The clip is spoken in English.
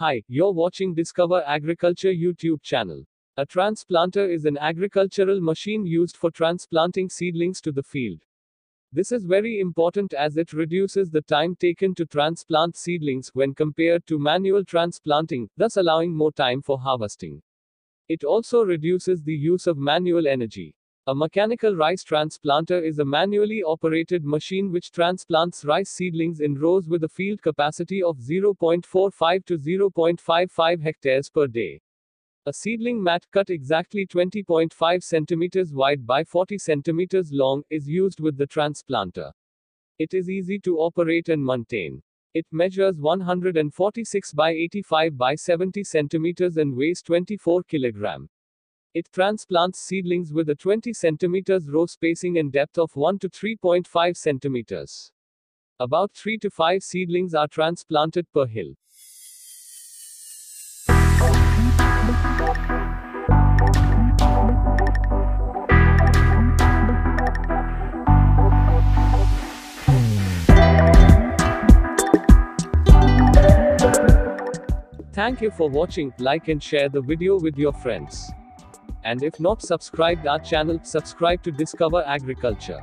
Hi, you're watching Discover Agriculture YouTube channel. A transplanter is an agricultural machine used for transplanting seedlings to the field. This is very important as it reduces the time taken to transplant seedlings when compared to manual transplanting, thus allowing more time for harvesting. It also reduces the use of manual energy. A mechanical rice transplanter is a manually operated machine which transplants rice seedlings in rows with a field capacity of 0.45 to 0.55 hectares per day. A seedling mat cut exactly 20.5 centimeters wide by 40 centimeters long is used with the transplanter. It is easy to operate and maintain. It measures 146 by 85 by 70 centimeters and weighs 24 kilogram. It transplants seedlings with a 20 centimeters row spacing and depth of 1 to 3.5 centimeters. About 3 to 5 seedlings are transplanted per hill. Thank you for watching, like and share the video with your friends. And if not subscribed our channel, subscribe to Discover Agriculture.